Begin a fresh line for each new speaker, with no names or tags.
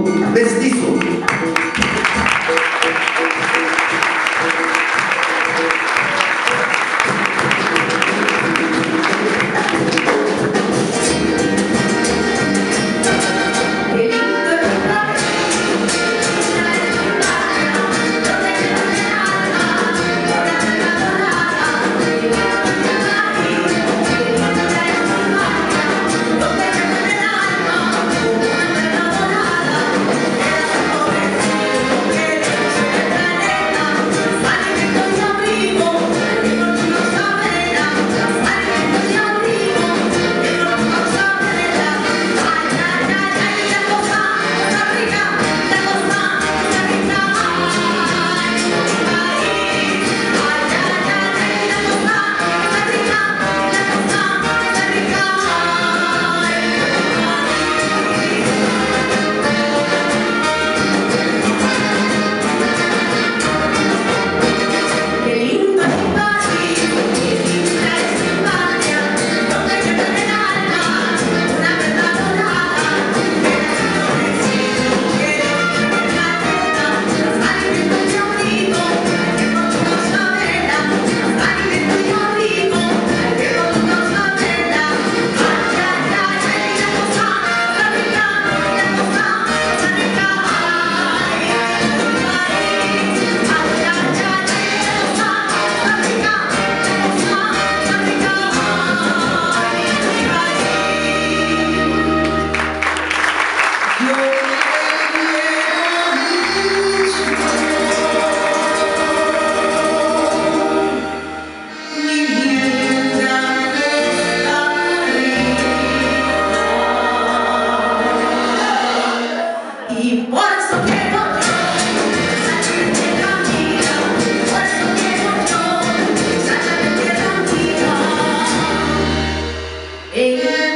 Mestizo.
Amen.